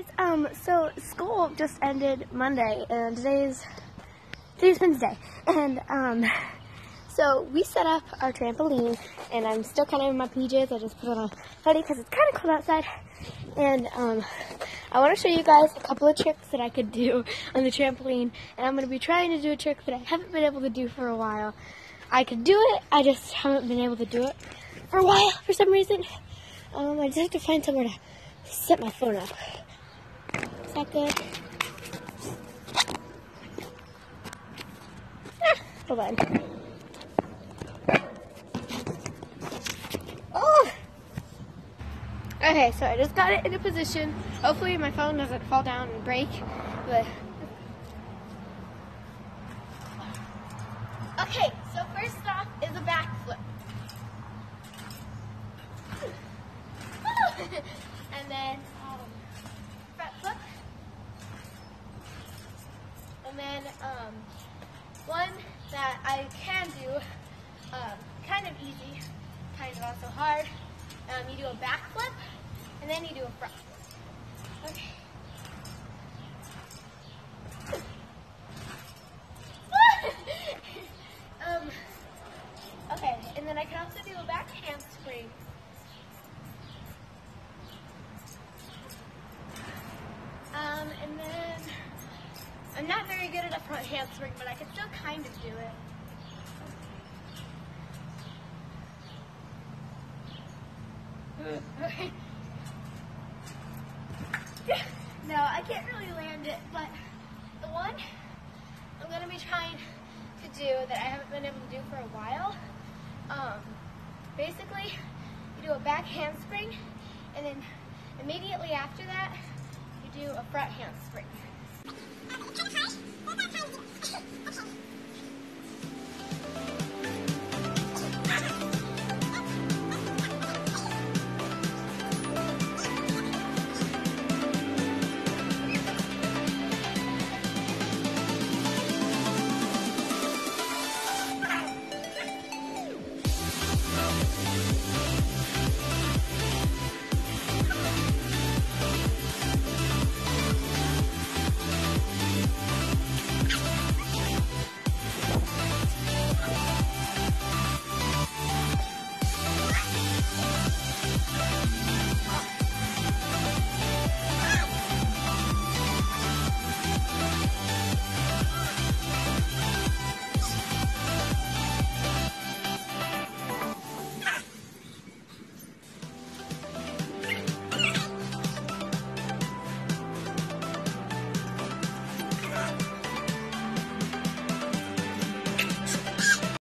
guys, um, so school just ended Monday, and today's today's Wednesday, and um, so we set up our trampoline, and I'm still kind of in my PJs. I just put on a hoodie because it's kind of cold outside, and um, I want to show you guys a couple of tricks that I could do on the trampoline, and I'm going to be trying to do a trick that I haven't been able to do for a while. I could do it, I just haven't been able to do it for a while for some reason. Um, I just have to find somewhere to set my phone up. Good? Ah, hold on. Oh! Okay, so I just got it in a position. Hopefully my phone doesn't fall down and break, but... Okay, so first off is a backflip. and then um, front flip. And then um, one that I can do, um, kind of easy, kind of also hard. Um, you do a back flip, and then you do a front flip. Okay. um, okay, and then I can also do a back handspring. Um, and then I'm not very good at a front handspring, but I can still kind of do it. No, I can't really land it, but the one I'm going to be trying to do that I haven't been able to do for a while, um, basically, you do a back handspring, and then immediately after that, you do a front handspring.